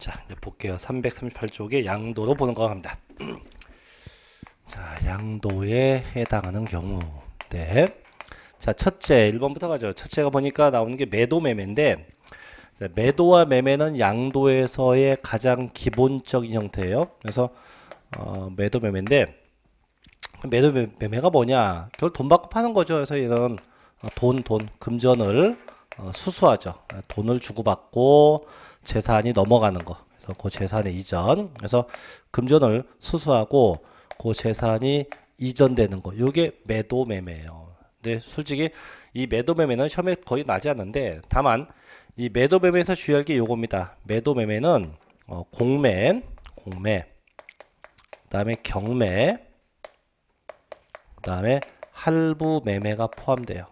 자, 이제 볼게요. 338쪽에 양도로 보는 거 합니다. 자, 양도에 해당하는 경우. 네. 자, 첫째, 1번부터 가죠. 첫째가 보니까 나오는 게 매도 매매인데, 자, 매도와 매매는 양도에서의 가장 기본적인 형태예요. 그래서, 어, 매도 매매인데, 매도 매매가 뭐냐? 결국 돈 받고 파는 거죠. 그래서 이런 어, 돈, 돈, 금전을 어, 수수하죠. 돈을 주고받고 재산이 넘어가는 거. 그래서 그 재산의 이전. 그래서 금전을 수수하고 그 재산이 이전되는 거. 요게 매도 매매예요. 근데 솔직히 이 매도 매매는 시험에 거의 나지 않는데 다만 이 매도 매매에서 주의할 게 요겁니다. 매도 매매는 어, 공매, 공매, 그다음에 경매, 그다음에 할부 매매가 포함돼요.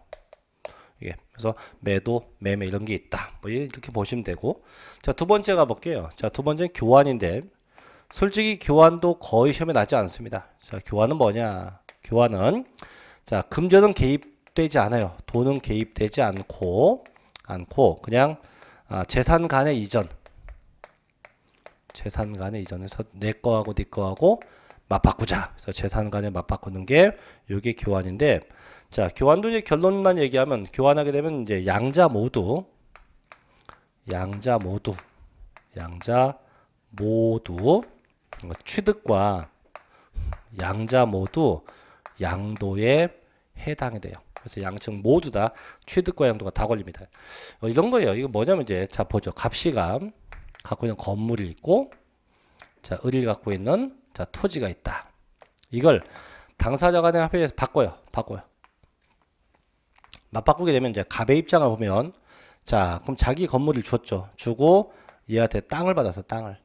예. 그래서 매도, 매매 이런 게 있다. 뭐 이렇게 보시면 되고. 자, 두 번째 가볼게요. 자, 두 번째는 교환인데, 솔직히 교환도 거의 시험에 나지 않습니다. 자, 교환은 뭐냐? 교환은, 자, 금전은 개입되지 않아요. 돈은 개입되지 않고, 않고, 그냥, 아, 재산 간의 이전. 재산 간의 이전에서 내 거하고 네 거하고 맞바꾸자. 그래서 재산 간에 맞바꾸는 게, 요게 교환인데, 자, 교환도 이제 결론만 얘기하면 교환하게 되면 이제 양자 모두 양자 모두 양자 모두 취득과 양자 모두 양도에 해당이 돼요. 그래서 양측 모두 다 취득과 양도가 다 걸립니다. 어, 이런 거예요. 이거 뭐냐면 이제 자 보죠. 갑시감 갖고 있는 건물이 있고 자 을을 갖고 있는 자 토지가 있다. 이걸 당사자 간의 합의에서 바꿔요. 바꿔요. 맞바꾸게 되면 이제 갑의 입장을 보면 자 그럼 자기 건물을 줬죠. 주고 얘한테 땅을 받아서 땅을.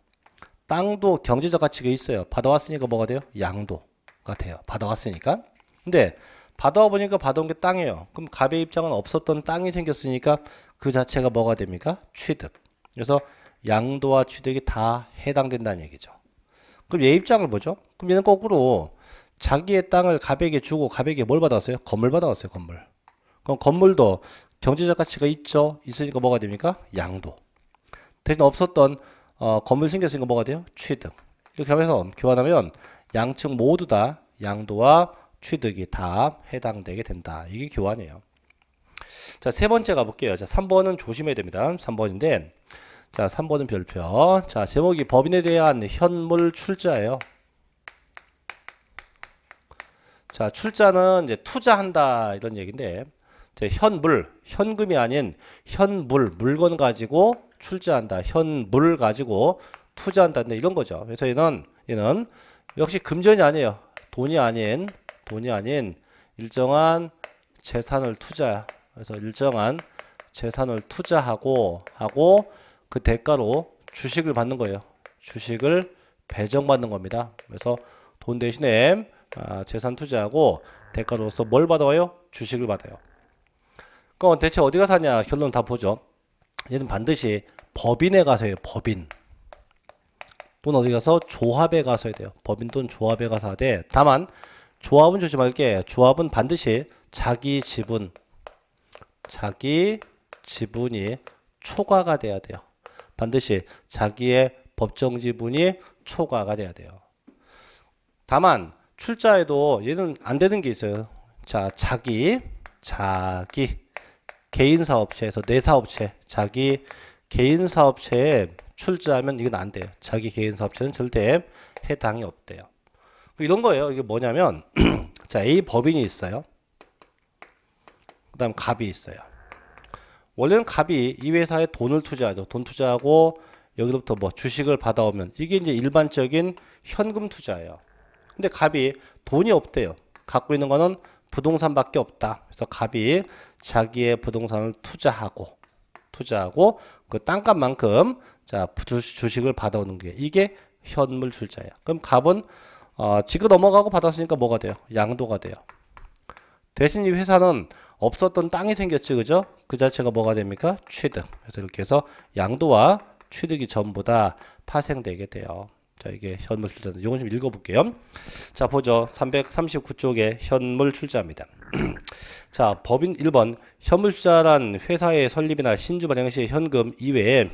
땅도 경제적 가치가 있어요. 받아왔으니까 뭐가 돼요? 양도가 돼요. 받아왔으니까. 근데 받아와 보니까 받아온 게 땅이에요. 그럼 갑의 입장은 없었던 땅이 생겼으니까 그 자체가 뭐가 됩니까? 취득. 그래서 양도와 취득이 다 해당된다는 얘기죠 그럼 얘 입장을 보죠 그럼 얘는 거꾸로 자기의 땅을 갑에게 주고 갑에게 뭘 받았어요 건물 받아왔어요 건물 그럼 건물도 경제적 가치가 있죠. 있으니까 뭐가 됩니까? 양도. 대신 없었던 어, 건물 생겼으니까 뭐가 돼요? 취득. 이렇게 하면서 교환하면 양측 모두 다 양도와 취득이 다 해당되게 된다. 이게 교환이에요. 자, 세 번째 가볼게요. 자, 3번은 조심해야 됩니다. 3번인데, 자, 3번은 별표. 자, 제목이 법인에 대한 현물 출자예요. 자, 출자는 이제 투자한다 이런 얘기인데, 현물, 현금이 아닌 현물, 물건 가지고 출자한다. 현물 가지고 투자한다. 이런 거죠. 그래서 얘는, 얘는 역시 금전이 아니에요. 돈이 아닌, 돈이 아닌 일정한 재산을 투자. 그래서 일정한 재산을 투자하고, 하고 그 대가로 주식을 받는 거예요. 주식을 배정받는 겁니다. 그래서 돈 대신에 아, 재산 투자하고 대가로서 뭘 받아와요? 주식을 받아요. 그럼 대체 어디가 사냐 결론 다 보죠. 얘는 반드시 법인에 가서 해요. 법인. 또는 어디 가서 조합에 가서 해야 돼요. 법인 또는 조합에 가서 하되 다만 조합은 조심할 게 조합은 반드시 자기 지분 자기 지분이 초과가 돼야 돼요. 반드시 자기의 법정 지분이 초과가 돼야 돼요. 다만 출자에도 얘는 안 되는 게 있어요. 자, 자기 자기 개인 사업체에서 내 사업체, 자기 개인 사업체에 출자하면 이건 안 돼요. 자기 개인 사업체는 절대 해당이 없대요. 이런 거예요. 이게 뭐냐면 자 A 법인이 있어요. 그 다음 갑이 있어요. 원래는 갑이 이 회사에 돈을 투자하죠. 돈 투자하고 여기로부터 뭐 주식을 받아오면 이게 이제 일반적인 현금 투자예요. 근데 갑이 돈이 없대요. 갖고 있는 거는 부동산밖에 없다. 그래서 갑이 자기의 부동산을 투자하고 투자하고 그 땅값만큼 자 주식을 받아오는 게 이게 현물 출자예요. 그럼 갑은 어, 지금 넘어가고 받았으니까 뭐가 돼요? 양도가 돼요. 대신 이 회사는 없었던 땅이 생겼지 그죠? 그 자체가 뭐가 됩니까? 취득. 그래서 이렇게 해서 양도와 취득이 전부 다 파생되게 돼요. 자, 이게 현물 출자인데 이건 좀 읽어볼게요. 자, 보죠. 339쪽에 현물 출자입니다. 자, 법인 1번 현물 출자란 회사의 설립이나 신주 발행 시 현금 이외에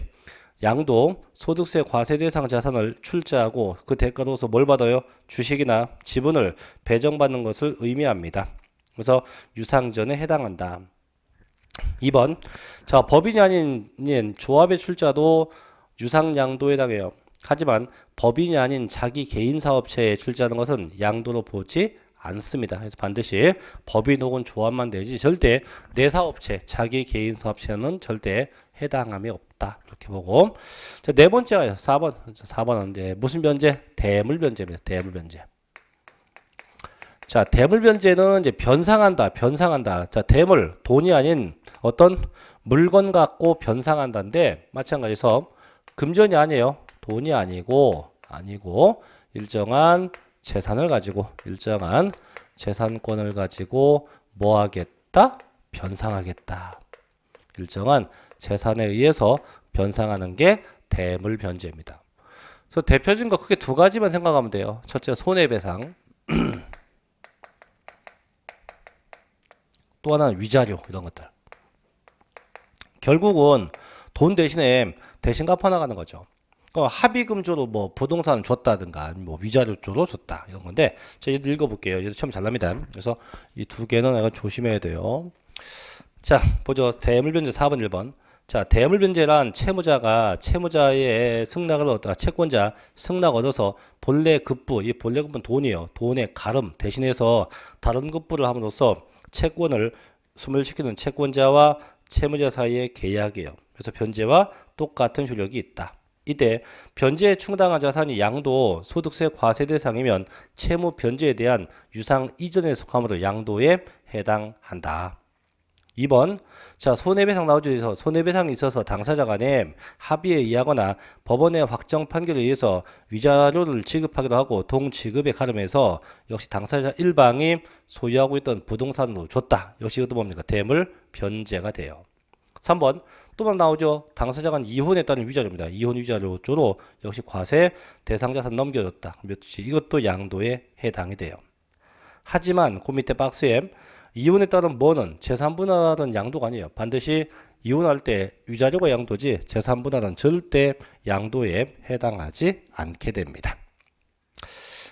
양도 소득세 과세 대상 자산을 출자하고 그 대가로서 뭘 받아요? 주식이나 지분을 배정받는 것을 의미합니다. 그래서 유상전에 해당한다. 2번. 자, 법인이 아닌 조합의 출자도 유상양도에 해당해요. 하지만 법인이 아닌 자기 개인 사업체에 출자하는 것은 양도로 보지 않습니다. 그래서 반드시 법인 혹은 조합만 되지 절대 내 사업체, 자기 개인 사업체는 절대 해당함이 없다. 이렇게 보고 자, 네 번째가 4번. 4번은 이제 무슨 변제? 대물 변제입니다. 대물 변제. 자, 대물 변제는 이제 변상한다. 변상한다. 자, 대물 돈이 아닌 어떤 물건 갖고 변상한다인데 마찬가지서 금전이 아니에요. 돈이 아니고 아니고 일정한 재산을 가지고 일정한 재산권을 가지고 뭐 하겠다? 변상하겠다. 일정한 재산에 의해서 변상하는 게 대물 변제입니다. 그래서 대표적인 거 크게 두 가지만 생각하면 돼요. 첫째 손해배상. 또 하나는 위자료 이런 것들. 결국은 돈 대신에 대신 갚아 나가는 거죠. 그 합의금조로 뭐 부동산 줬다든가 뭐 위자료조로 줬다 이런 건데 제가 얘도 읽어볼게요. 얘도 처음 잘 납니다. 그래서 이 두 개는 약간 조심해야 돼요. 자 보죠. 대물변제 4번 1번. 자 대물변제란 채무자가 채무자의 승낙을 얻다 채권자 승낙 얻어서 본래 급부 이 본래 급부는 돈이에요. 돈의 가름 대신해서 다른 급부를 함으로써 채권을 소멸시키는 채권자와 채무자 사이의 계약이에요. 그래서 변제와 똑같은 효력이 있다. 이때 변제에 충당한 자산이 양도 소득세 과세 대상이면 채무 변제에 대한 유상 이전에 속함으로 양도에 해당한다. 2번 자 손해배상 나오죠. 그래서 손해배상이 있어서 당사자 간에 합의에 의하거나 법원의 확정 판결에 의해서 위자료를 지급하기도 하고 동지급에 가름해서 역시 당사자 일방이 소유하고 있던 부동산으로 줬다. 역시 이것도 뭡니까? 대물 변제가 돼요. 3번 또한 나오죠. 당사자 간 이혼했다는 위자료입니다. 이혼 위자료로 역시 과세 대상자산 넘겨줬다. 이것도 양도에 해당이 돼요. 하지만 그 밑에 박스에 이혼에 따른 뭐는 재산 분할은 양도가 아니에요. 반드시 이혼할 때 위자료가 양도지 재산 분할은 절대 양도에 해당하지 않게 됩니다.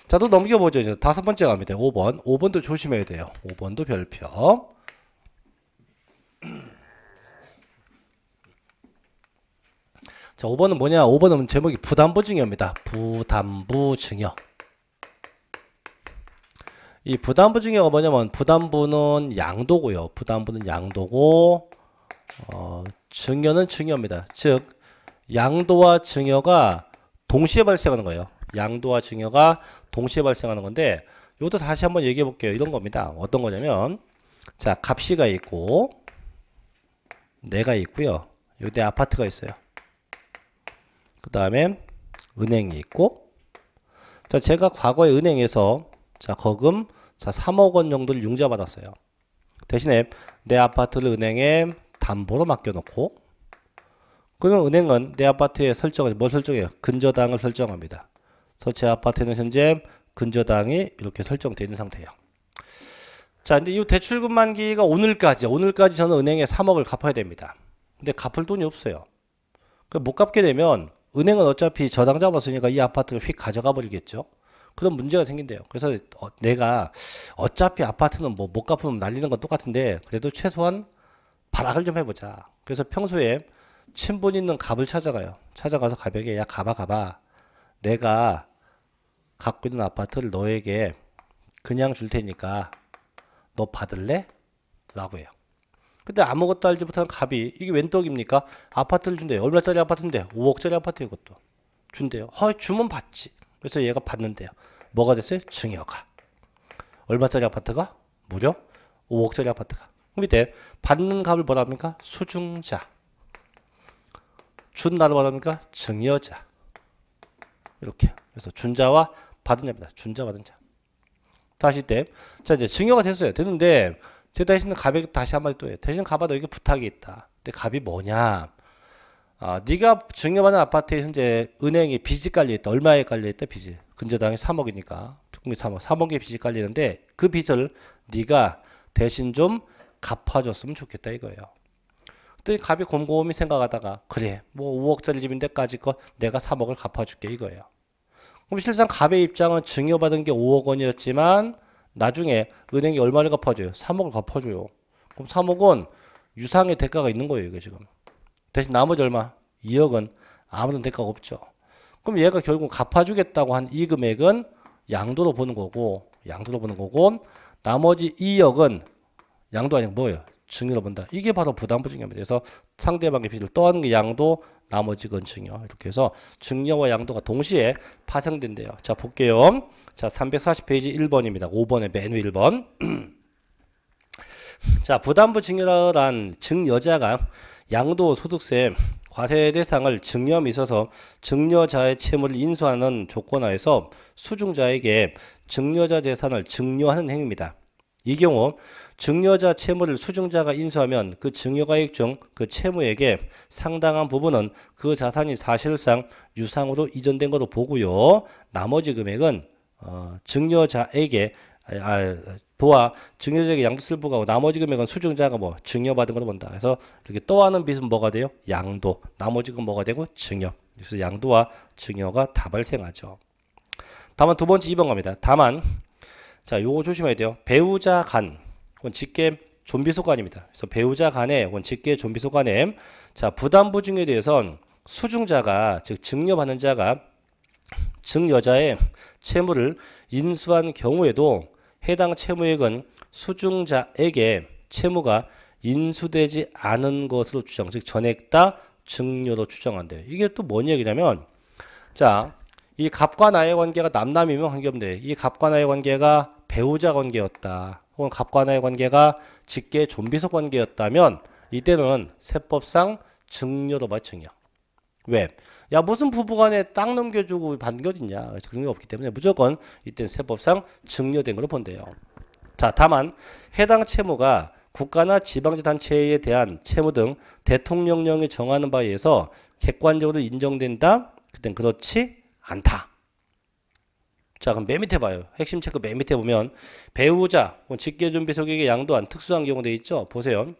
자, 또 넘겨보죠. 이제 다섯 번째 갑니다. 5번. 5번도 조심해야 돼요. 5번도 별표. 자, 5번은 뭐냐? 5번은 제목이 부담부 증여입니다. 부담부 증여. 이 부담부 증여가 뭐냐면 부담부는 양도고요. 부담부는 양도고 어, 증여는 증여입니다. 즉 양도와 증여가 동시에 발생하는 거예요. 양도와 증여가 동시에 발생하는 건데 이것도 다시 한번 얘기해 볼게요. 이런 겁니다. 어떤 거냐면 자, 값이가 있고 내가 있고요. 여기 아파트가 있어요. 그 다음에 은행이 있고 자 제가 과거에 은행에서 자 거금 자 3억 원 정도를 융자 받았어요. 대신에 내 아파트를 은행에 담보로 맡겨놓고 그러면 은행은 내 아파트에 설정을 뭘 설정해요? 근저당을 설정합니다. 그래서 제 아파트는 현재 근저당이 이렇게 설정되어 있는 상태예요. 자, 근데 이 대출금 만기가 오늘까지, 오늘까지 저는 은행에 3억을 갚아야 됩니다. 근데 갚을 돈이 없어요. 못 갚게 되면 은행은 어차피 저당 잡았으니까 이 아파트를 휙 가져가 버리겠죠. 그런 문제가 생긴대요. 그래서 어, 내가 어차피 아파트는 뭐 못 갚으면 날리는 건 똑같은데 그래도 최소한 발악을 좀 해보자. 그래서 평소에 친분 있는 갑을 찾아가요. 찾아가서 가볍게 야 가봐 가봐. 내가 갖고 있는 아파트를 너에게 그냥 줄 테니까 너 받을래? 라고 해요. 근데 아무것도 알지 못하는 갑이 이게 웬 떡입니까? 아파트를 준대요. 얼마짜리 아파트인데? 5억짜리 아파트 이것도. 준대요. 헐 주문 받지. 그래서 얘가 받는데요. 뭐가 됐어요? 증여가. 얼마짜리 아파트가? 무려 5억짜리 아파트가. 밑에 받는 값을 뭐라 합니까? 수중자. 준 나를 뭐라 합니까? 증여자. 이렇게. 그래서 준자와 받은 자입니다. 준자 받은 자. 다시 때. 자, 이제 증여가 됐어요. 됐는데 제 대신 갑에 다시 한마디 또 해요. 대신 갑아 너에게 부탁이 있다. 근데 갑이 뭐냐? 아, 네가 증여받은 아파트에 현재 은행에 빚이 깔려 있다. 얼마에 깔려 있다? 빚이. 근저당이 3억이니까. 특공이 3억. 3억의 빚이 깔리는데 그 빚을 네가 대신 좀 갚아줬으면 좋겠다 이거예요. 그랬더니 갑이 곰곰이 생각하다가 그래 뭐 5억짜리 집인데까지 거 내가 3억을 갚아줄게 이거예요. 그럼 실상 갑의 입장은 증여받은 게 5억 원이었지만 나중에 은행이 얼마를 갚아줘요? 3억을 갚아줘요. 그럼 3억은 유상의 대가가 있는 거예요 이게 지금. 대신 나머지 얼마? 2억은 아무런 대가가 없죠. 그럼 얘가 결국 갚아주겠다고 한 이 금액은 양도로 보는 거고 양도로 보는 거고 나머지 2억은 양도 아니고 뭐예요? 증여로 본다. 이게 바로 부담부 증여입니다. 그래서 상대방의 빚을 떠안는 게 양도, 나머지 건 증여. 이렇게 해서 증여와 양도가 동시에 파생된대요. 자, 볼게요. 자, 340페이지 1번입니다. 5번의 맨 위 1번. 자, 부담부 증여란 증여자가 양도 소득세 과세 대상을 증여함에 있어서 증여자의 채무를 인수하는 조건하에서 수중자에게 증여자 재산을 증여하는 행위입니다. 이 경우 증여자 채무를 수중자가 인수하면 그 증여가액 중 그 채무에게 상당한 부분은 그 자산이 사실상 유상으로 이전된 것으로 보고요. 나머지 금액은 어, 증여자에게 아, 아, 보아 증여자에게 양도세를 부과하고 나머지 금액은 수중자가 뭐 증여받은 걸로 본다. 그래서 이렇게 떠하는 빚은 뭐가 돼요? 양도. 나머지 건 뭐가 되고 증여. 그래서 양도와 증여가 다 발생하죠. 다만 두 번째 2번 갑니다. 다만 자, 요거 조심해야 돼요. 배우자 간, 혹은 직계 좀비소 간입니다. 그래서 배우자 간에 혹은 직계 좀비소 간에 자, 부담부 증여에 대해서는 수중자가 즉 증여받는 자가 증여자의 채무를 인수한 경우에도 해당 채무액은 수중자에게 채무가 인수되지 않은 것으로 추정, 즉 전액 다 증여로 추정한대요. 이게 또 뭔 얘기냐면 자, 이 갑과 나의 관계가 남남이면 관계없는데 이 갑과 나의 관계가 배우자 관계였다. 혹은 갑과 나의 관계가 직계 좀비속 관계였다면 이때는 세법상 증여로 봐 증여. 왜? 야 무슨 부부간에 땅 넘겨주고 어딨냐. 그래서 그런 게 없기 때문에 무조건 이때는 세법상 증여된 걸로 본대요. 자 다만 해당 채무가 국가나 지방자치단체에 대한 채무 등 대통령령이 정하는 바에 의해서 객관적으로 인정된다. 그땐 그렇지 않다. 자, 그럼 맨 밑에 봐요. 핵심 체크 맨 밑에 보면 배우자, 직계 존비 소객에 양도한 특수한 경우 돼 있죠. 보세요.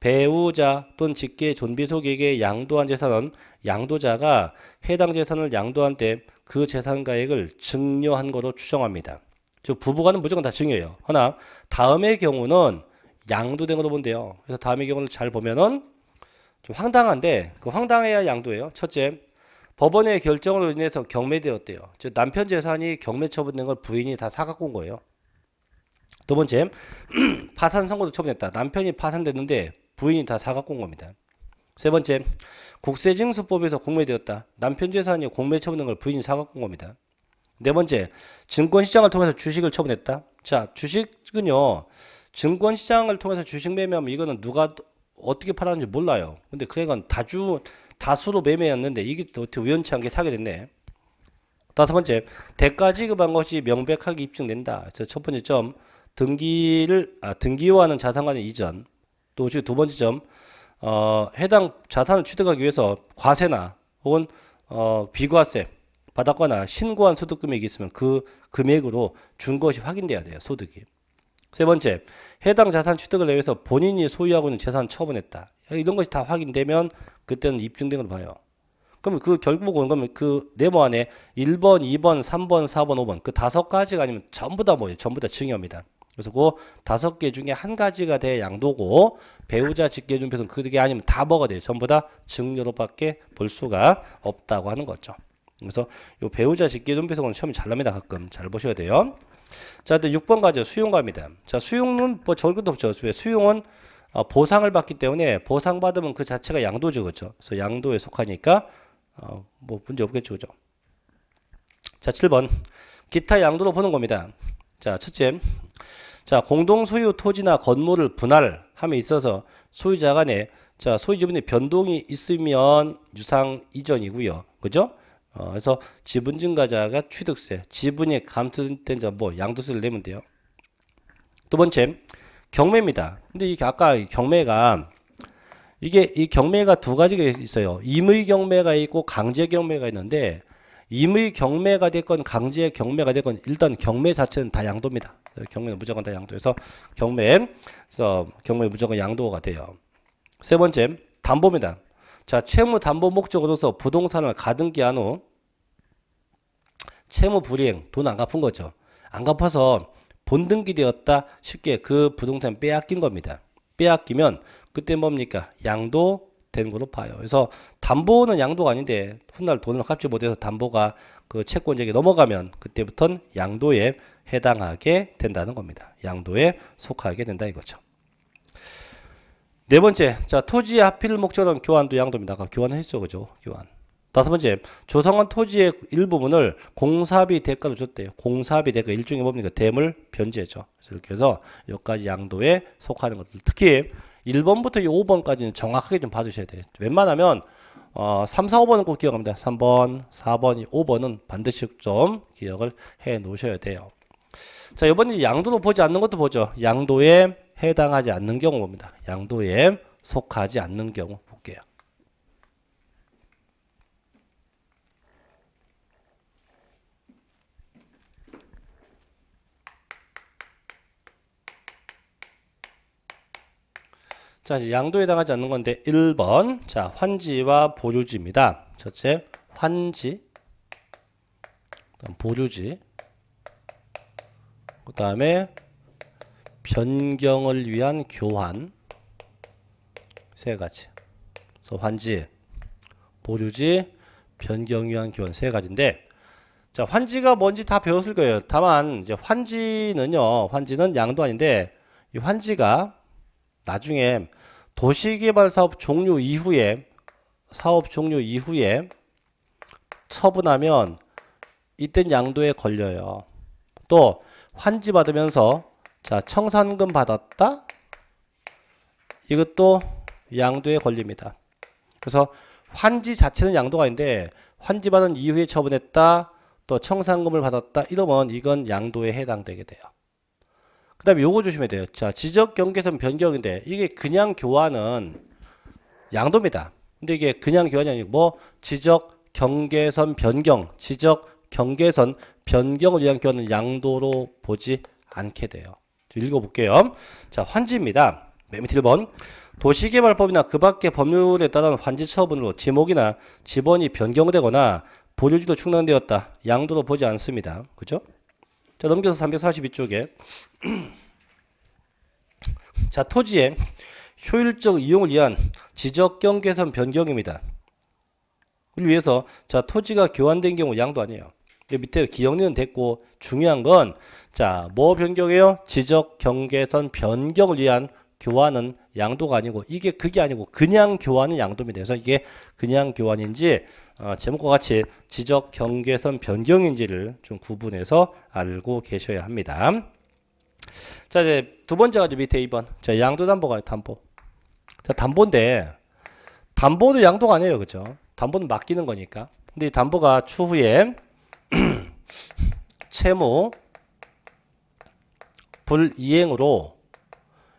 배우자 또는 직계 존비 소객에 양도한 재산은 양도자가 해당 재산을 양도한 때 그 재산가액을 증여한 거로 추정합니다. 즉 부부간은 무조건 다 증여해요. 하나 다음의 경우는 양도된 걸로 본대요. 그래서 다음의 경우를 잘 보면은 좀 황당한데 그 황당해야 양도예요. 첫째 법원의 결정으로 인해서 경매되었대요. 즉 남편 재산이 경매 처분된 걸 부인이 다 사갖고 온 거예요. 두 번째 파산 선고도 처분했다. 남편이 파산됐는데 부인이 다 사갖고 온 겁니다. 세 번째 국세징수법에서 공매되었다. 남편 재산이 공매 처분된 걸 부인이 사갖고 온 겁니다. 네 번째 증권시장을 통해서 주식을 처분했다. 자 주식은요 증권시장을 통해서 주식 매매하면 이거는 누가 어떻게 팔았는지 몰라요. 근데 그건 다주 다수로 매매였는데 이게 또 어떻게 우연치 않게 사게 됐네. 다섯 번째, 대가 지급한 것이 명백하게 입증된다. 그래서 첫 번째 점, 등기를 아, 등기화하는 자산관의 이전. 또 두 번째 점, 어, 해당 자산을 취득하기 위해서 과세나 혹은 어, 비과세 받았거나 신고한 소득 금액이 있으면 그 금액으로 준 것이 확인돼야 돼요. 소득이. 세 번째, 해당 자산 취득을 위해서 본인이 소유하고 있는 재산 처분했다. 이런 것이 다 확인되면 그때는 입증된 걸 봐요. 그러면 그 결국은 그러면 그 네모 안에 1번, 2번, 3번, 4번, 5번 그 다섯 가지가 아니면 전부 다 뭐예요? 전부 다 증여입니다. 그래서 그 다섯 개 중에 한 가지가 돼 양도고 배우자 직계준표는 그게 아니면 다 뭐가 돼요? 전부 다 증여로밖에 볼 수가 없다고 하는 거죠. 그래서 요 배우자 직계준표는 시험이 잘 납니다. 가끔 잘 보셔야 돼요. 자, 6번 가죠. 수용가입니다. 자, 수용은 뭐 절것도 없죠. 수용은 어, 보상을 받기 때문에 보상받으면 그 자체가 양도죠. 그렇죠? 그래서 양도에 속하니까 어, 뭐 문제 없겠죠. 그죠? 자, 7번. 기타 양도로 보는 겁니다. 자, 첫째. 자, 공동 소유 토지나 건물을 분할함에 있어서 소유자 간에 자, 소유 지분의 변동이 있으면 유상 이전이고요. 그죠? 어, 그래서 지분 증가자가 취득세, 지분이 감소된 자 뭐 양도세를 내면 돼요. 두 번째. 경매입니다. 근데 이게 아까 경매가 이게 이 경매가 두 가지가 있어요. 임의 경매가 있고 강제 경매가 있는데 임의 경매가 됐건 강제 경매가 됐건 일단 경매 자체는 다 양도입니다. 경매는 무조건 다 양도해서 경매 그래서 경매 무조건 양도가 돼요. 세 번째 담보입니다. 자, 채무 담보 목적으로서 부동산을 가등기 한 후 채무 불이행 돈 안 갚은 거죠. 안 갚아서 본등기 되었다 쉽게 그 부동산 빼앗긴 겁니다. 빼앗기면 그때 뭡니까? 양도 된 걸로 봐요. 그래서 담보는 양도가 아닌데 훗날 돈을 갚지 못해서 담보가 그 채권자에게 넘어가면 그때부터는 양도에 해당하게 된다는 겁니다. 양도에 속하게 된다 이거죠. 네 번째, 자 토지의 하필 목적은 교환도 양도입니다. 아까 교환했죠, 그죠? 교환. 다섯 번째, 조성한 토지의 일부분을 공사비 대가로 줬대요. 공사비 대가 일종의 뭡니까? 대물 변제죠. 그래서 이렇게 해서 여기까지 양도에 속하는 것들. 특히 1번부터 5번까지는 정확하게 좀 봐주셔야 돼요. 웬만하면 어, 3, 4, 5번은 꼭 기억합니다. 3번, 4번, 5번은 반드시 좀 기억을 해 놓으셔야 돼요. 자, 이번에 양도로 보지 않는 것도 보죠. 양도에 해당하지 않는 경우 봅니다. 양도에 속하지 않는 경우 볼게요. 자, 이제 양도에 해당하지 않는 건데 1번. 자, 환지와 보류지입니다. 첫째, 환지. 그다음 보류지. 그 다음에 변경을 위한 교환 세 가지. 그래서 환지, 보류지, 변경 위한 교환 세 가지인데 자, 환지가 뭔지 다 배웠을 거예요. 다만 이제 환지는요. 환지는 양도 아닌데 이 환지가 나중에 도시개발 사업 종료 이후에 사업 종료 이후에 처분하면 이땐 양도에 걸려요. 또 환지 받으면서 자 청산금 받았다 이것도 양도에 걸립니다. 그래서 환지 자체는 양도가 아닌데 환지 받은 이후에 처분했다 또 청산금을 받았다 이러면 이건 양도에 해당되게 돼요. 그 다음에 요거 조심해야 돼요. 자, 지적 경계선 변경인데 이게 그냥 교환은 양도입니다. 근데 이게 그냥 교환이 아니고 뭐 지적 경계선 변경, 지적 경계선 변경을 위한 교환은 양도로 보지 않게 돼요. 읽어볼게요. 자, 환지입니다. 맨 밑에 1번. 도시개발법이나 그 밖의 법률에 따른 환지 처분으로 지목이나 지번이 변경되거나 보류지도 충당되었다. 양도로 보지 않습니다. 그죠? 자, 넘겨서 342쪽에. 자, 토지의 효율적 이용을 위한 지적 경 계선 변경입니다. 를 위해서 자, 토지가 교환된 경우 양도 아니에요. 밑에 기억리는 됐고 중요한 건 자, 뭐 변경해요? 지적 경계선 변경을 위한 교환은 양도가 아니고 이게 그게 아니고 그냥 교환은 양도입니다. 그래서 이게 그냥 교환인지 어, 제목과 같이 지적 경계선 변경인지를 좀 구분해서 알고 계셔야 합니다. 자 이제 두 번째가 밑에 2번. 자 양도담보가 담보. 자 담보인데 담보도 양도가 아니에요. 그죠? 담보는 맡기는 거니까. 근데 이 담보가 추후에 채무 불이행으로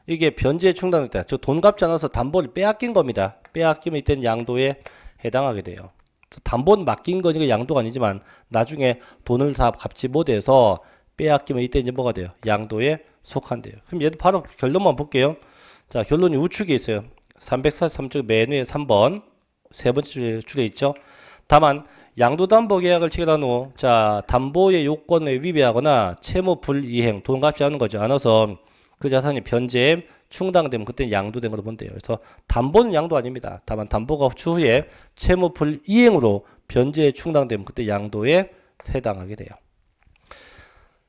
이게 변제 충당됐다. 저 돈 갚지 않아서 담보를 빼앗긴 겁니다. 빼앗기면 이때는 양도에 해당하게 돼요. 담보는 맡긴 거니까 양도가 아니지만 나중에 돈을 다 갚지 못해서 빼앗기면 이때 이제 뭐가 돼요? 양도에 속한대요. 그럼 얘도 바로 결론만 볼게요. 자, 결론이 우측에 있어요. 343쪽 맨 위에 3번 세 번째 줄에, 줄에 있죠. 다만 양도담보 계약을 체결한 후, 자, 담보의 요건에 위배하거나 채무 불이행, 돈 갚지 않은 거죠. 않아서 그 자산이 변제에 충당되면 그때 양도된 걸로 본대요. 그래서 담보는 양도 아닙니다. 다만 담보가 추후에 채무 불이행으로 변제에 충당되면 그때 양도에 해당하게 돼요.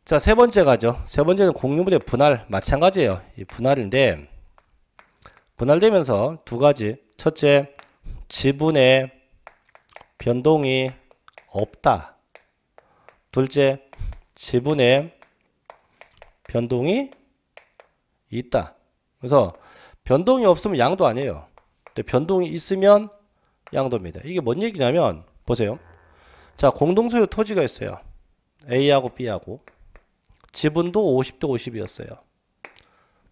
자, 세 번째 가죠. 세 번째는 공유물의 분할 마찬가지예요. 이 분할인데 분할되면서 두 가지. 첫째, 지분의 변동이 없다. 둘째, 지분의 변동이 있다. 그래서 변동이 없으면 양도 아니에요. 근데 변동이 있으면 양도입니다. 이게 뭔 얘기냐면 보세요. 자, 공동소유 토지가 있어요. A하고 B하고 지분도 50대 50이었어요.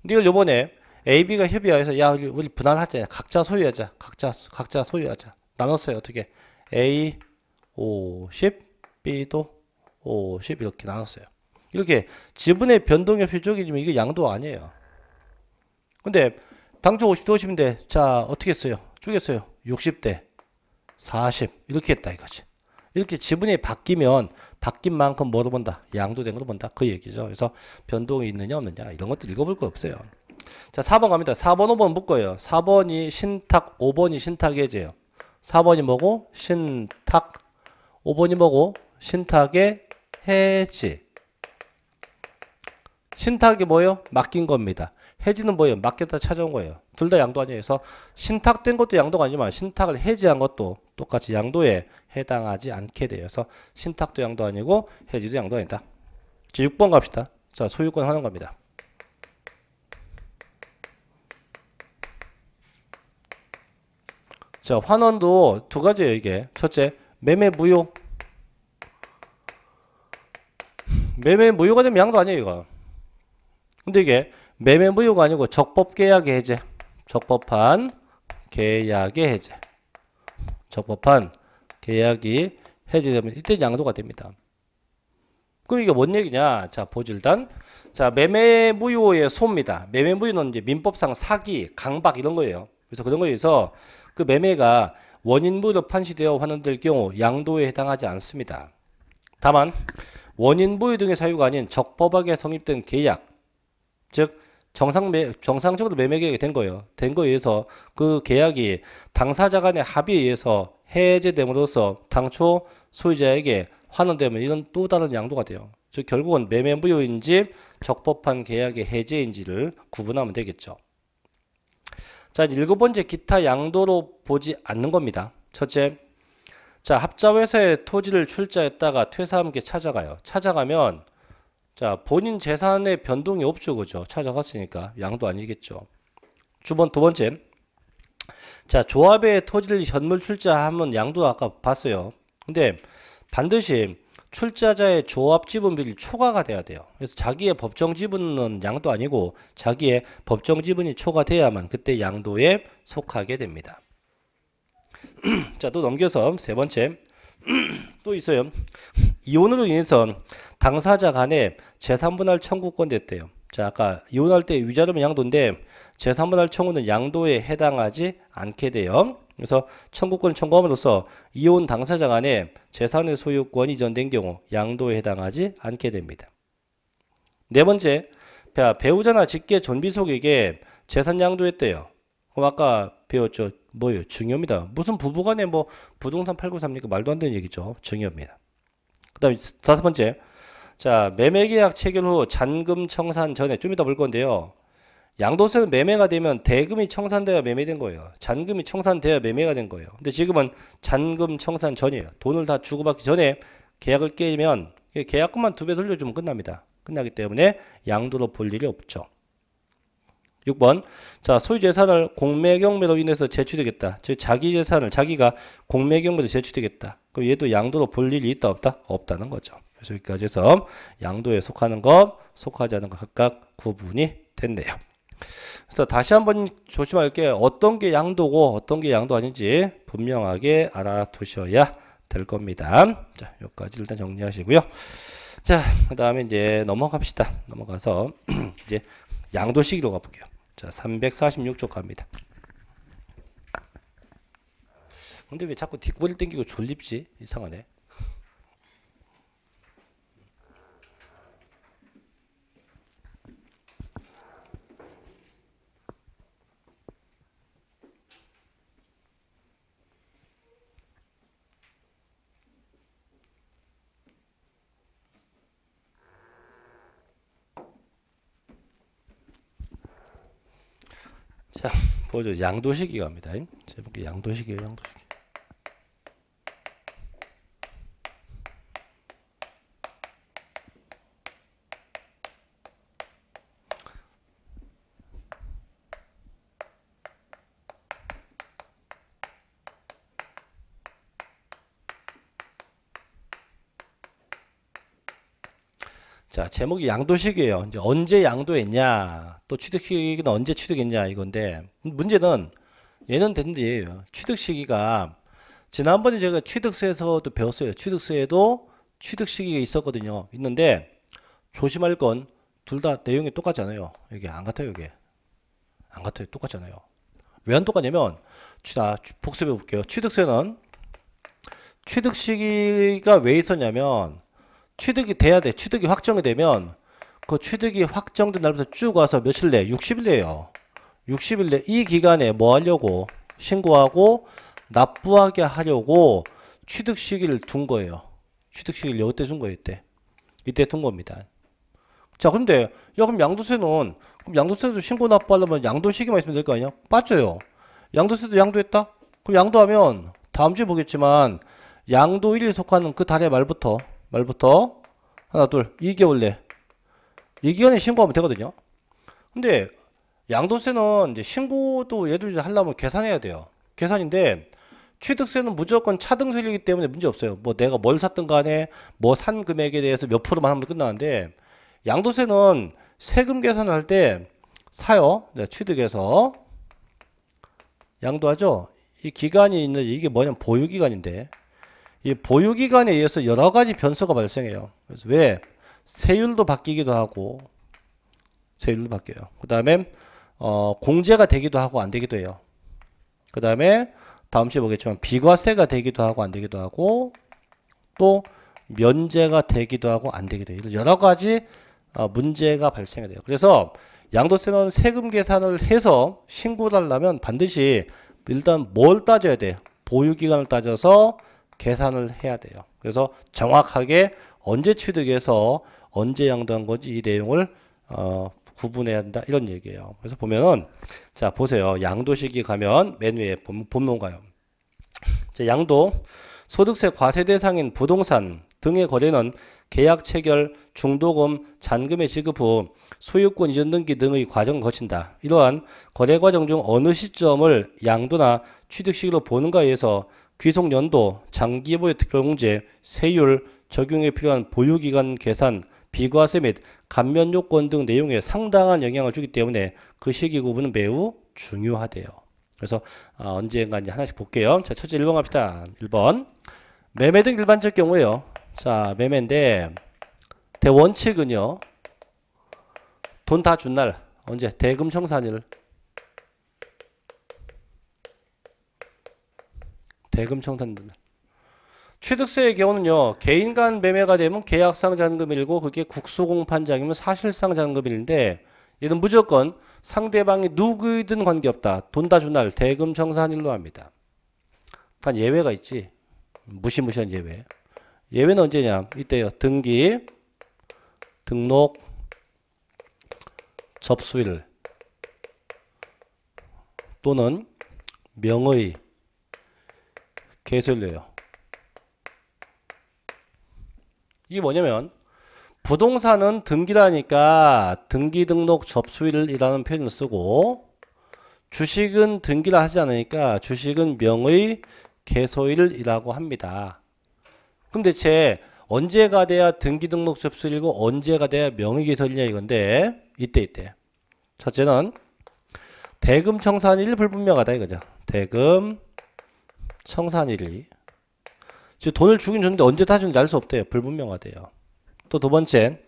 근데 이걸 요번에 A, B가 협의해서 야, 우리 분할하자. 각자 소유하자. 각자 각자 소유하자. 나눴어요. 어떻게? A 50, B도 50 이렇게 나눴어요. 이렇게 지분의 변동의 표적이지만 이게 양도 아니에요. 근데 당초 50대 50인데 자 어떻게 했어요? 쪼갰어요. 60대 40 이렇게 했다 이거지. 이렇게 지분이 바뀌면 바뀐 만큼 뭐로 본다? 양도된 걸로 본다. 그 얘기죠. 그래서 변동이 있느냐 없느냐 이런 것도 읽어볼 거 없어요. 자 4번 갑니다. 4번 5번 묶어요. 4번이 신탁 5번이 신탁 해제예요. 4번이 뭐고? 신탁 5번이 뭐고? 신탁의 해지 신탁이 뭐예요? 맡긴 겁니다. 해지는 뭐예요? 맡겼다 찾아온 거예요. 둘 다 양도 아니에요. 그래서 신탁된 것도 양도가 아니지만 신탁을 해지한 것도 똑같이 양도에 해당하지 않게. 그래서 신탁도 양도 아니고 해지도 양도 아니다. 자, 6번 갑시다. 자, 소유권 하는 겁니다. 자, 환원도 두 가지예요, 이게. 첫째, 매매 무효. 매매 무효가 되면 양도 아니에요, 이거. 근데 이게 매매 무효가 아니고 적법 계약의 해제. 적법한 계약의 해제. 적법한 계약이 해제되면 이때 양도가 됩니다. 그럼 이게 뭔 얘기냐? 자, 보죠 일단. 자, 매매 무효의 소입니다. 매매 무효는 이제 민법상 사기, 강박 이런 거예요. 그래서 그런 거에 의해서 그 매매가 원인 무효로 판시되어 환원될 경우 양도에 해당하지 않습니다. 다만 원인 무효 등의 사유가 아닌 적법하게 성립된 계약, 즉 정상 매, 정상적으로 매매 계약이 된 거예요. 된 거에 의해서 그 계약이 당사자 간의 합의에 의해서 해제됨으로써 당초 소유자에게 환원되면 이런 또 다른 양도가 돼요. 즉 결국은 매매 무효인지 적법한 계약의 해제인지를 구분하면 되겠죠. 자, 일곱 번째 기타 양도로 보지 않는 겁니다. 첫째, 자 합자회사에 토지를 출자했다가 퇴사함께 찾아가요. 찾아가면 자 본인 재산의 변동이 없죠, 그죠? 찾아갔으니까 양도 아니겠죠. 주번 두 번째, 자 조합의 토지를 현물 출자하면 양도 아까 봤어요. 근데 반드시 출자자의 조합 지분비를 초과가 돼야 돼요. 그래서 자기의 법정 지분은 양도 아니고 자기의 법정 지분이 초과돼야만 그때 양도에 속하게 됩니다. 자, 또 넘겨서 세 번째. 또 있어요. 이혼으로 인해서 당사자 간에 재산분할 청구권 됐대요. 자, 아까 이혼할 때 위자료면 양도인데 재산분할 청구는 양도에 해당하지 않게 돼요. 그래서 청구권 청구함으로써 이혼 당사자 간에 재산의 소유권이 이전된 경우 양도에 해당하지 않게 됩니다. 네 번째, 배우자나 직계 존비속에게 재산 양도했대요. 그럼 아까 배웠죠. 뭐예요? 증여입니다. 무슨 부부간에 뭐 부동산 팔고 삽니까? 말도 안 되는 얘기죠. 증여입니다. 그 다음에 다섯 번째. 자, 매매 계약 체결 후 잔금 청산 전에 좀 이따 볼 건데요. 양도세는 매매가 되면 대금이 청산돼야 매매된 거예요. 잔금이 청산돼야 매매가 된 거예요. 근데 지금은 잔금 청산 전이에요. 돈을 다 주고받기 전에 계약을 깨면 계약금만 두 배 돌려주면 끝납니다. 끝나기 때문에 양도로 볼 일이 없죠. 6번. 자, 소유 재산을 공매 경매로 인해서 제출되겠다. 즉 자기 재산을 자기가 공매 경매로 제출되겠다. 그럼 얘도 양도로 볼 일이 있다 없다? 없다는 거죠. 그래서 여기까지 해서 양도에 속하는 것, 속하지 않은 것 각각 구분이 됐네요. 그래서 다시 한번 조심할 게 어떤 게 양도고 어떤 게 양도 아닌지 분명하게 알아두셔야 될 겁니다. 자, 여기까지 일단 정리하시고요. 자, 그 다음에 이제 넘어갑시다. 넘어가서 이제 양도 시기로 가볼게요. 자, 346쪽 갑니다. 근데 왜 자꾸 뒷골 땡기고 졸립지? 이상하네. 자, 보죠. 양도식이 갑니다. 제목이 양도식이에요, 양도식. 제목이 양도식이에요. 이제 언제 양도했냐, 또 취득 시기는 언제 취득했냐 이건데 문제는 얘는 된데 취득 시기가 지난번에 제가 취득세에서도 배웠어요. 취득세에도 취득 시기가 있었거든요. 있는데 조심할 건 둘 다 내용이 똑같잖아요. 이게 안 같아요, 이게. 안 같아요. 똑같잖아요. 왜 안 똑같냐면 자, 복습해 볼게요. 취득세는 취득 시기가 왜 있었냐면 취득이 돼야 돼. 취득이 확정이 되면 그 취득이 확정된 날부터 쭉 와서 며칠 내? 60일 내요. 60일 내 이 기간에 뭐 하려고 신고하고 납부하게 하려고 취득 시기를 둔 거예요. 취득 시기를 여기때 준 거예요, 이때. 이때 둔 겁니다. 자, 근데 야 그럼 양도세는 그럼 양도세도 신고 납부하려면 양도 시기만 있으면 될 거 아니야? 맞죠? 양도세도 양도했다? 그럼 양도하면 다음 주에 보겠지만 양도 1일 속하는 그 달의 말부터 말부터 하나 둘 2개월 내 2기간에 신고하면 되거든요. 근데 양도세는 이제 신고도 얘들 하려면 계산해야 돼요. 계산인데 취득세는 무조건 차등세이기 때문에 문제 없어요. 뭐 내가 뭘 샀든 간에 뭐 산 금액에 대해서 몇 프로만 하면 끝나는데 양도세는 세금 계산을 할 때 사요. 네, 취득해서 양도하죠. 이 기간이 있는 이게 뭐냐면 보유기간인데 이 보유 기간에 의해서 여러 가지 변수가 발생해요. 그래서 왜 세율도 바뀌기도 하고 세율도 바뀌어요. 그 다음에 어, 공제가 되기도 하고 안 되기도 해요. 그 다음에 다음 시에 보겠지만 비과세가 되기도 하고 안 되기도 하고 또 면제가 되기도 하고 안 되기도 해요. 여러 가지 어, 문제가 발생이 돼요. 그래서 양도세는 세금 계산을 해서 신고를 하려면 반드시 일단 뭘 따져야 돼? 보유기간을 따져서 계산을 해야 돼요. 그래서 정확하게 언제 취득해서 언제 양도한 건지 이 내용을 어, 구분해야 한다 이런 얘기예요. 그래서 보면은 자 보세요. 양도 시기 가면 맨 위에 본문 가요. 자, 양도 소득세 과세 대상인 부동산 등의 거래는 계약 체결, 중도금, 잔금의 지급 후 소유권 이전 등기 등의 과정을 거친다. 이러한 거래 과정 중 어느 시점을 양도나 취득 시기로 보는가에 의해서 귀속 연도, 장기 보유 특별공제, 세율, 적용에 필요한 보유기간 계산, 비과세 및 감면 요건 등 내용에 상당한 영향을 주기 때문에 그 시기 구분은 매우 중요하대요. 그래서 아, 언젠가 이제 하나씩 볼게요. 자, 첫째 1번 갑시다. 1번. 매매 등 일반적 경우에요. 자, 매매인데 대원칙은요. 돈 다 준 날 언제? 대금 청산일. 대금 청산일. 취득세의 경우는요. 개인 간 매매가 되면 계약상 잔금일고 그게 국소공판장이면 사실상 잔금일인데 얘는 무조건 상대방이 누구이든 관계없다. 돈다준날 대금 청산일로 합니다. 단 예외가 있지. 무시무시한 예외. 예외는 언제냐? 이때요. 등기, 등록, 접수일 또는 명의, 개설료요. 이게 뭐냐면 부동산은 등기라니까 등기 등록 접수일이라는 표현을 쓰고 주식은 등기를 하지 않으니까 주식은 명의 개소일이라고 합니다. 그럼 대체 언제가 돼야 등기 등록 접수일이고 언제가 돼야 명의 개소일이냐 이건데 이때 이때 첫째는 대금 청산일 불분명하다 이거죠. 대금 청산일이 즉 돈을 주긴 줬는데 언제 다 주는지 알 수 없대요. 불분명하대요. 또 두 번째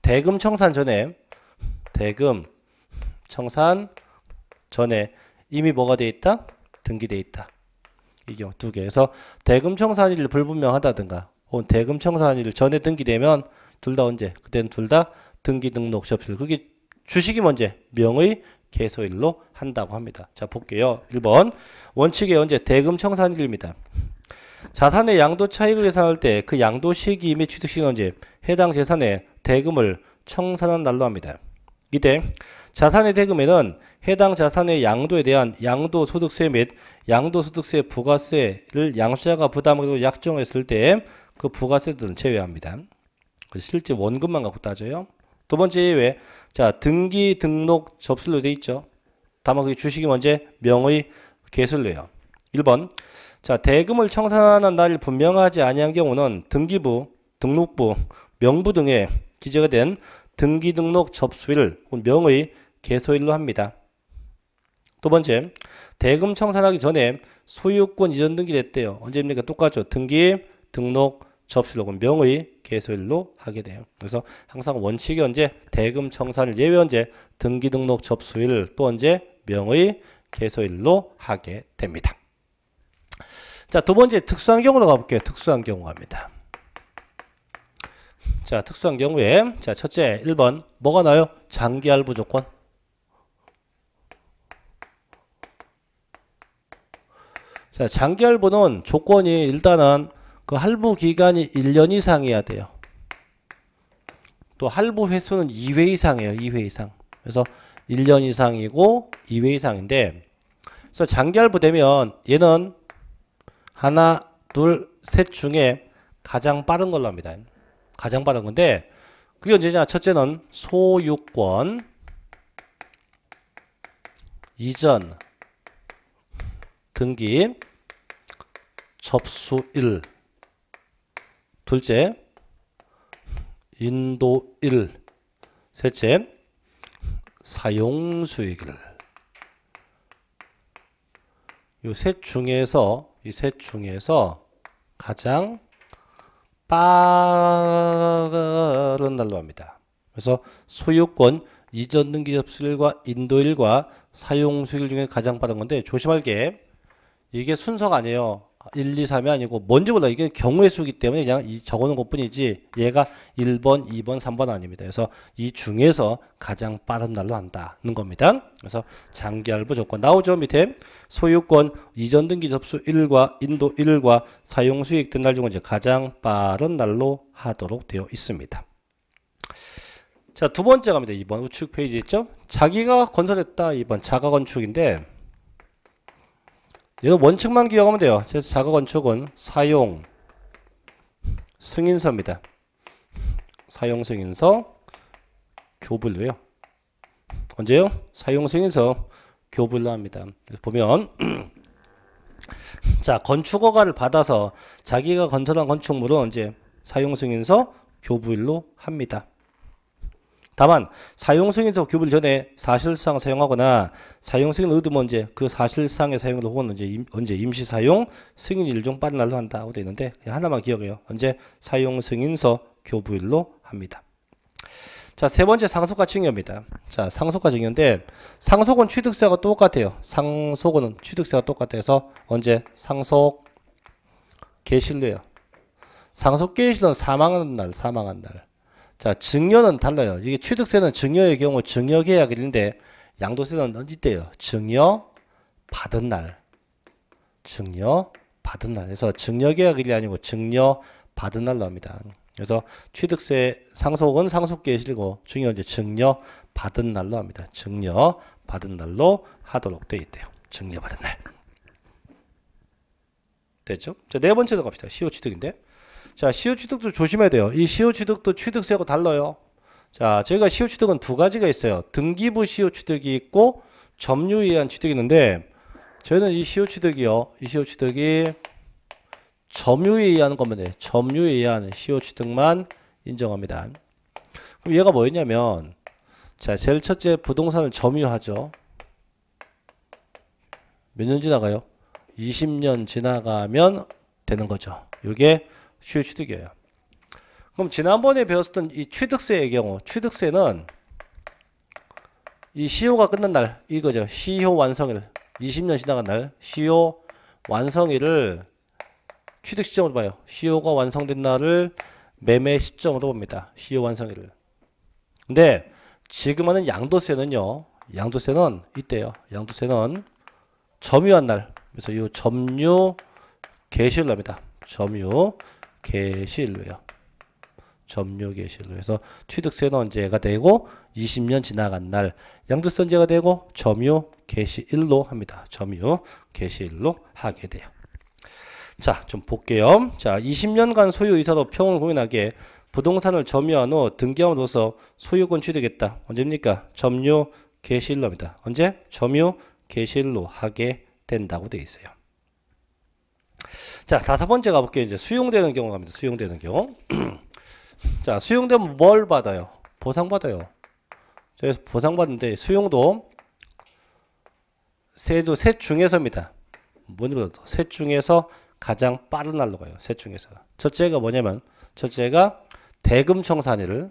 대금 청산 전에 대금 청산 전에 이미 뭐가 돼 있다? 등기돼 있다. 이게 두 개 에서 대금 청산일 불분명하다든가 혹은 대금 청산일 전에 등기되면 둘 다 언제? 그때는 둘 다 등기 등록 접수 그게 주식이 먼저 명의 개소일로 한다고 합니다. 자 볼게요. 1번 원칙의 언제 대금 청산일입니다. 자산의 양도 차익을 계산할 때 그 양도 시기 및 취득 시기는 언제 해당 재산의 대금을 청산한 날로 합니다. 이때 자산의 대금에는 해당 자산의 양도에 대한 양도소득세 및 양도소득세 부가세를 양수자가 부담하기로 약정했을 때 그 부가세들은 제외합니다. 실제 원금만 갖고 따져요. 두 번째 예외, 자 등기 등록 접수로 돼 있죠. 다만 그 주식이 먼저 명의 개설료요. 1번 자, 대금을 청산하는 날이 분명하지 아니한 경우는 등기부, 등록부, 명부 등에 기재가 된 등기 등록 접수일 명의 개소일로 합니다. 두 번째, 대금 청산하기 전에 소유권 이전 등기됐대요. 언제입니까? 똑같죠. 등기, 등록, 접수일 명의 개소일로 하게 돼요. 그래서 항상 원칙이 언제 대금 청산일 예외 언제 등기 등록 접수일 또 언제 명의 개소일로 하게 됩니다. 자, 두 번째 특수한 경우로 가볼게요. 특수한 경우 갑니다. 자, 특수한 경우에 자, 첫째 1번 뭐가 나요? 장기 할부 조건. 자, 장기 할부는 조건이 일단은 그 할부 기간이 1년 이상이어야 돼요. 또 할부 횟수는 2회 이상이에요. 2회 이상. 그래서 1년 이상이고 2회 이상인데 그래서 장기 할부 되면 얘는 하나, 둘, 셋 중에 가장 빠른 걸로 합니다. 가장 빠른 건데 그게 언제냐? 첫째는 소유권 이전 등기 접수일 둘째 인도일 셋째 사용 수익일 이셋 중에서 이 셋 중에서 가장 빠른 날로 합니다. 그래서 소유권 이전 등기 접수일과 인도일과 사용 수일 중에 가장 빠른 건데 조심할 게 이게 순서가 아니에요. 1, 2, 3이 아니고 뭔지 몰라. 이게 경우의 수이기 때문에 그냥 적어놓은 것 뿐이지 얘가 1번, 2번, 3번 아닙니다. 그래서 이 중에서 가장 빠른 날로 한다는 겁니다. 그래서 장기할부 조건 나오죠. 밑에 소유권 이전 등기 접수 1과 인도 1과 사용 수익 된 날 중에 이제 가장 빠른 날로 하도록 되어 있습니다. 자, 두 번째 갑니다. 2번 우측 페이지 있죠? 자기가 건설했다. 2번 자가 건축인데 이거 원칙만 기억하면 돼요. 그래서 자가 건축은 사용 승인서입니다. 사용 승인서 교불로요. 언제요? 사용 승인서 교불로 합니다. 보면 자 건축허가를 받아서 자기가 건설한 건축물은 이제 사용 승인서 교부일로 합니다. 다만 사용승인서 규불 전에 사실상 사용하거나 사용승인을 얻으면 이제 그 사실상의 사용을 혹은 언제, 임, 언제 임시 사용 승인 일종 빠른 날로 한다고 되어 있는데 하나만 기억해요. 언제 사용 승인서 교부일로 합니다. 자, 세 번째 상속과 증여입니다. 자, 상속과 증여인데 상속은 취득세가 똑같아요. 상속은 취득세가 똑같아서 언제 상속 개실료요. 상속 개실은 사망한 날, 사망한 날. 자, 증여는 달라요. 이게 취득세는 증여의 경우 증여 계약일인데 양도세는 언제때요? 증여 받은 날. 증여 받은 날. 그래서 증여 계약일이 아니고 증여 받은 날로 합니다. 그래서 취득세 상속은 상속계에 실고 증여 이제 증여 받은 날로 합니다. 증여 받은 날로 하도록 되어 있대요. 증여 받은 날. 됐죠? 자, 네 번째로 갑시다. 시효 취득인데. 자, 시효 취득도 조심해야 돼요. 이 시효 취득도 취득세하고 달라요. 자, 저희가 시효 취득은 두 가지가 있어요. 등기부 시효 취득이 있고 점유에 의한 취득이 있는데 저희는 이 시효 취득이요. 이 시효 취득이 점유에 의한 겁니다. 점유에 의한 시효 취득만 인정합니다. 그럼 얘가 뭐였냐면 자, 제일 첫째 부동산을 점유하죠. 몇 년 지나가요? 20년 지나가면 되는 거죠. 이게 취득이에요. 그럼 지난번에 배웠던 이 취득세의 경우, 취득세는 이 시효가 끝난 날, 이거죠. 시효 완성일, 20년 지나간 날, 시효 완성일을 취득 시점으로 봐요. 시효가 완성된 날을 매매 시점으로 봅니다. 시효 완성일을. 근데 지금 하는 양도세는요. 양도세는 이때요. 양도세는 점유한 날. 그래서 이 점유 개시일납니다. 점유 개시일로요. 점유 개시일로. 그래서 취득세는 언제가 되고 20년 지나간 날 양도세 언제가 되고 점유 개시일로 합니다. 점유 개시일로 하게 돼요. 자, 좀 볼게요. 자, 20년간 소유 이사로 평을 공인하게 부동산을 점유한 후 등기함으로써 소유권 취득했다. 언제입니까? 점유 개시일로입니다. 언제? 점유 개시일로 하게 된다고 되어 있어요. 자, 다섯 번째 가볼게요. 이제 수용되는 경우 갑니다. 수용되는 경우. 자, 수용되면 뭘 받아요? 보상받아요. 그래서 보상받는데 수용도 세도 셋 중에서입니다. 뭐냐면 셋 중에서 가장 빠른 날로 가요. 셋 중에서. 첫째가 뭐냐면 첫째가 대금 청산일을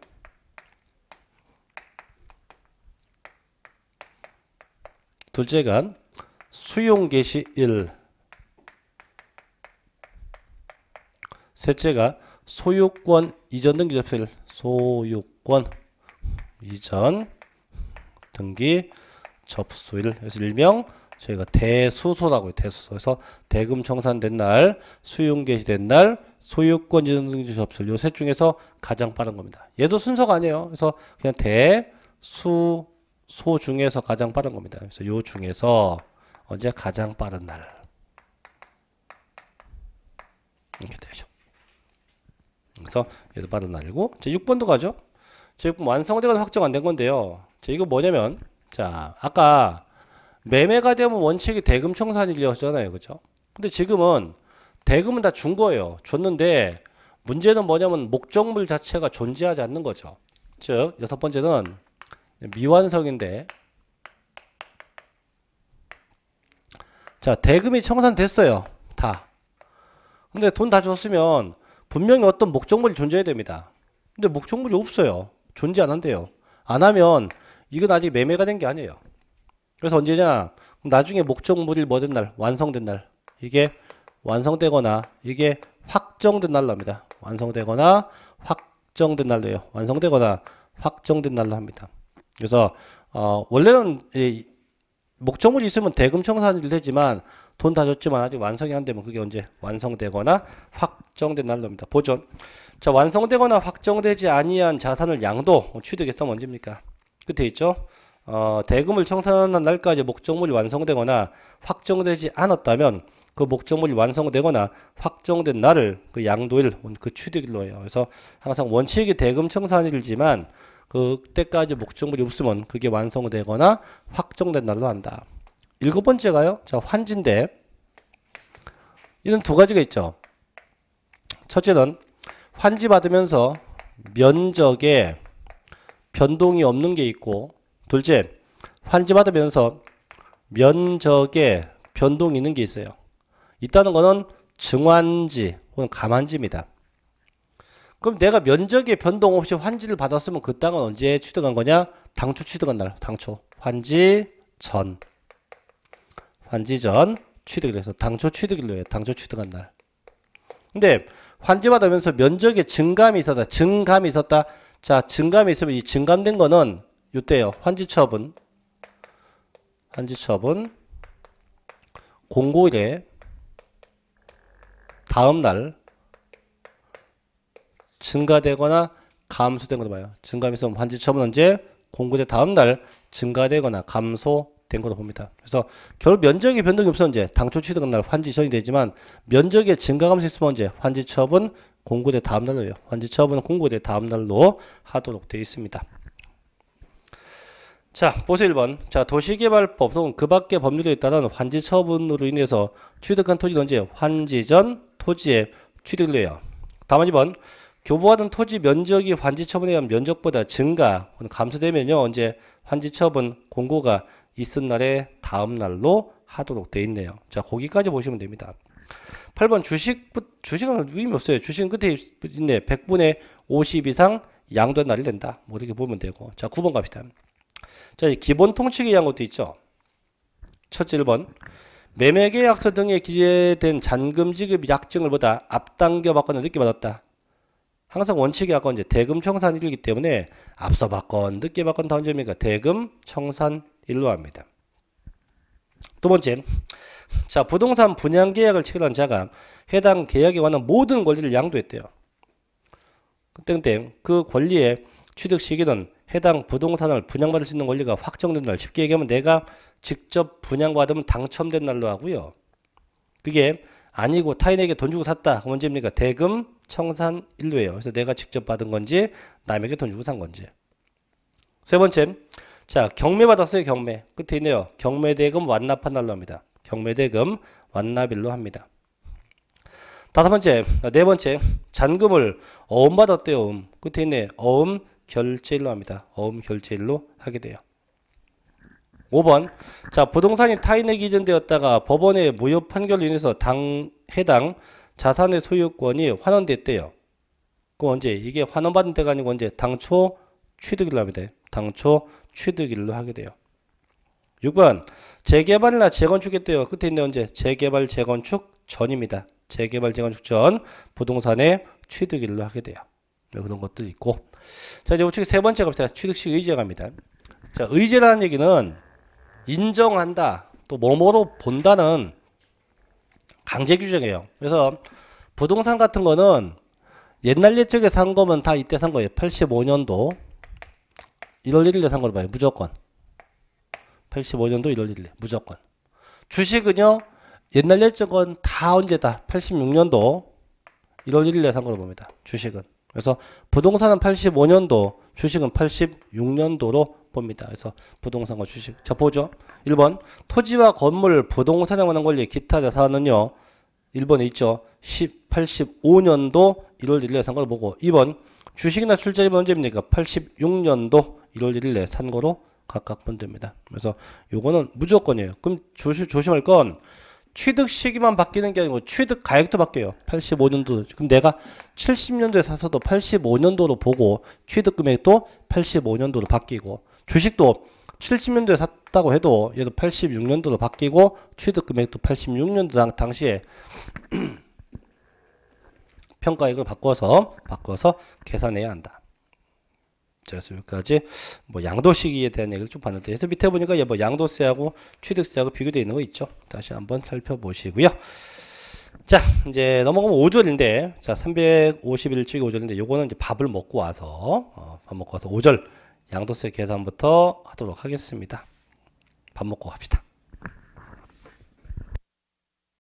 둘째가 수용 개시일 셋째가 소유권 이전 등기 접수일 소유권 이전 등기 접수일 그래서 일명 저희가 대수소라고 해요. 대수소. 그래서 대금 청산된 날, 수용 개시된 날, 소유권 이전 등기 접수일 요셋 중에서 가장 빠른 겁니다. 얘도 순서가 아니에요. 그래서 그냥 대수 소 중에서 가장 빠른 겁니다. 그래서 요 중에서 언제 가장 빠른 날 이렇게 되죠. 그래서 얘도 날이고 자 6번도 가죠. 자 6번 완성되거나 확정 안 된 건데요. 자 이거 뭐냐면 자 아까 매매가 되면 원칙이 대금 청산일이었잖아요. 그죠? 근데 지금은 대금은 다 준 거예요. 줬는데 문제는 뭐냐면 목적물 자체가 존재하지 않는 거죠. 즉 여섯 번째는 미완성인데 자 대금이 청산됐어요. 다. 근데 돈 다 줬으면 분명히 어떤 목적물이 존재해야 됩니다. 근데 목적물이 없어요. 존재 안 한대요. 안 하면 이건 아직 매매가 된 게 아니에요. 그래서 언제냐? 나중에 목적물이 뭐된 날? 완성된 날. 이게 완성되거나 이게 확정된 날로 합니다. 완성되거나 확정된 날로요. 완성되거나 확정된 날로 합니다. 그래서 어 원래는 이 목적물이 있으면 대금 청산이 되지만 돈 다 줬지만 아직 완성이 안 되면 그게 언제 완성되거나 확정된 날로입니다. 보존. 자, 완성되거나 확정되지 아니한 자산을 양도 취득했으면 언제입니까? 끝에 있죠? 어, 대금을 청산한 날까지 목적물이 완성되거나 확정되지 않았다면 그 목적물이 완성되거나 확정된 날을 그 양도일, 그 취득일로 해요. 그래서 항상 원칙이 대금 청산일이지만 그때까지 목적물이 없으면 그게 완성되거나 확정된 날로 한다. 일곱 번째가요. 자, 환지인데 이는 두 가지가 있죠. 첫째는 환지 받으면서 면적에 변동이 없는 게 있고 둘째 환지 받으면서 면적에 변동이 있는 게 있어요. 있다는 거는 증환지 혹은 감환지입니다. 그럼 내가 면적에 변동 없이 환지를 받았으면 그 땅은 언제 취득한 거냐? 당초 취득한 날. 당초. 환지 전. 환지 전 취득을 해서 당초 취득일로 해요. 당초 취득한 날. 근데 환지 받으면서 면적에 증감이 있었다. 증감이 있었다. 자, 증감이 있으면 이 증감된 거는 이때요. 환지 처분. 환지 처분. 공고일에 다음 날 증가되거나 감소된 걸로 봐요. 증감에서 환지 처분 언제 공고대 다음 날 증가되거나 감소 된 걸로 봅니다. 그래서 결 면적의 변동이 없어 이제 당초 취득한 날 환지 전이 되지만 면적의 증가 감소 있으면 언제 환지 처분 공고대 다음 날로요. 환지 처분은 공고대 다음 날로 하도록 되어 있습니다. 자, 보세요 1번. 자, 도시개발법 혹은 그 밖의 법률에 따른 환지 처분으로 인해서 취득한 토지는 언제 환지 전 토지의 취득을 해요. 다음 2번. 교부하던 토지 면적이 환지 처분에 의한 면적보다 증가 감소되면요 언제 환지 처분 공고가 있은 날의 다음 날로 하도록 돼 있네요. 자 거기까지 보시면 됩니다. 8번 주식 주식은 의미 없어요. 주식은 끝에 있네. 100분의 50 이상 양도한 날이 된다. 뭐 이렇게 보면 되고. 자 9번 갑시다. 자 기본 통치에 의한 것도 있죠. 첫째 1번 매매계약서 등에 기재된 잔금 지급 약정을 보다 앞당겨 받거나 늦게 받았다. 항상 원칙이 아까 이제 대금 청산일이기 때문에 앞서 받건 늦게 받건 다 언제입니까? 대금 청산일 로 합니다. 두 번째, 자 부동산 분양 계약을 체결한 자가 해당 계약에 관한 모든 권리를 양도했대요. 땡땡 그 권리의 취득 시기는 해당 부동산을 분양받을 수 있는 권리가 확정된 날 쉽게 얘기하면 내가 직접 분양받으면 당첨된 날로 하고요. 그게 아니고 타인에게 돈 주고 샀다. 언제입니까? 대금 청산 일로예요. 그래서 내가 직접 받은 건지 남에게 돈 주고 산 건지. 세 번째. 자, 경매 받았어요. 경매. 끝에 있네요. 경매 대금 완납한 날로 합니다. 경매 대금 완납일로 합니다. 다섯 번째, 네 번째, 잔금을 어음 받았대요. 음. 끝에 있네. 어음 결제일로 합니다. 어음 결제일로 하게 돼요. 5번. 자, 부동산이 타인에게 이전되었다가 법원의 무효 판결로 인해서 당, 해당 자산의 소유권이 환원됐대요. 그 언제? 이게 환원받은 때가 아니고 언제? 당초 취득일로 합니다. 당초 취득일로 하게 돼요. 6번 재개발이나 재건축했대요. 끝에 있는 언제 재개발 재건축 전입니다. 재개발 재건축 전 부동산의 취득일로 하게 돼요. 네, 그런 것도 있고 자 이제 우측에 세 번째 갑시다. 취득식 의제 갑니다. 자 의제라는 얘기는 인정한다 또 뭐뭐로 본다는 강제 규정이에요. 그래서 부동산 같은 거는 옛날 예적에 산 거면 다 이때 산 거예요. 85년도 1월 1일에 산 걸로 봐요. 무조건. 85년도 1월 1일 무조건. 주식은요. 옛날 예적은 다 언제다. 86년도 1월 1일에 산 걸로 봅니다. 주식은. 그래서 부동산은 85년도, 주식은 86년도로 봅니다. 그래서 부동산과 주식. 자, 보죠. 1번. 토지와 건물, 부동산에 관한 권리, 기타 자산은요. 1번에 있죠. 10, 85년도 1월 1일에 산걸 보고 2번 주식이나 출자금이 언제입니까? 86년도 1월 1일에 산 거로 각각 보면 됩니다. 그래서 요거는 무조건이에요. 그럼 조심, 조심할 건 취득 시기만 바뀌는 게 아니고 취득 가액도 바뀌어요. 85년도. 그럼 내가 70년도에 사서도 85년도로 보고 취득 금액도 85년도로 바뀌고 주식도 70년도에 샀다고 해도 얘도 86년도로 바뀌고 취득 금액도 86년도 당, 당시에 평가액을 바꿔서 바꿔서 계산해야 한다. 여기까지 뭐 양도 시기에 대한 얘기를 좀 봤는데 그래서 밑에 보니까 얘뭐 양도세하고 취득세하고 비교되어 있는 거 있죠. 다시 한번 살펴보시고요. 자, 이제 넘어가면 5절인데 자, 351쪽이 5절인데 요거는 이제 밥을 먹고 와서 어, 밥 먹고 와서 5절 양도세 계산부터 하도록 하겠습니다. 밥 먹고 갑시다.